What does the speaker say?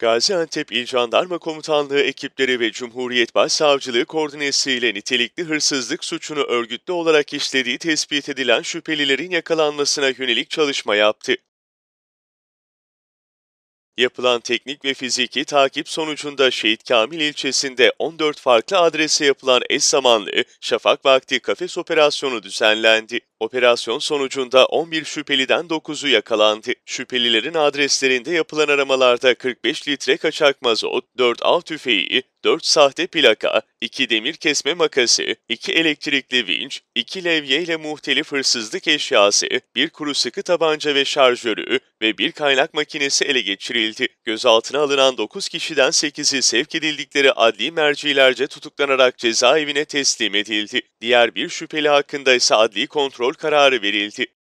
Gaziantep İl Jandarma Komutanlığı ekipleri ve Cumhuriyet Başsavcılığı koordinesiyle nitelikli hırsızlık suçunu örgütlü olarak işlediği tespit edilen şüphelilerin yakalanmasına yönelik çalışma yaptı. Yapılan teknik ve fiziki takip sonucunda Şehit Kamil ilçesinde 14 farklı adrese yapılan eş zamanlı şafak vakti kafes operasyonu düzenlendi. Operasyon sonucunda 11 şüpheliden 9'u yakalandı. Şüphelilerin adreslerinde yapılan aramalarda 45 litre kaçak mazot, 4 av tüfeği, 4 sahte plaka, 2 demir kesme makası, 2 elektrikli vinç, 2 levye ile muhtelif hırsızlık eşyası, 1 kuru sıkı tabanca ve şarjörü ve 1 kaynak makinesi ele geçirildi. Gözaltına alınan 9 kişiden 8'i sevk edildikleri adli mercilerce tutuklanarak cezaevine teslim edildi. Diğer bir şüpheli hakkında ise adli kontrol kararı verildi.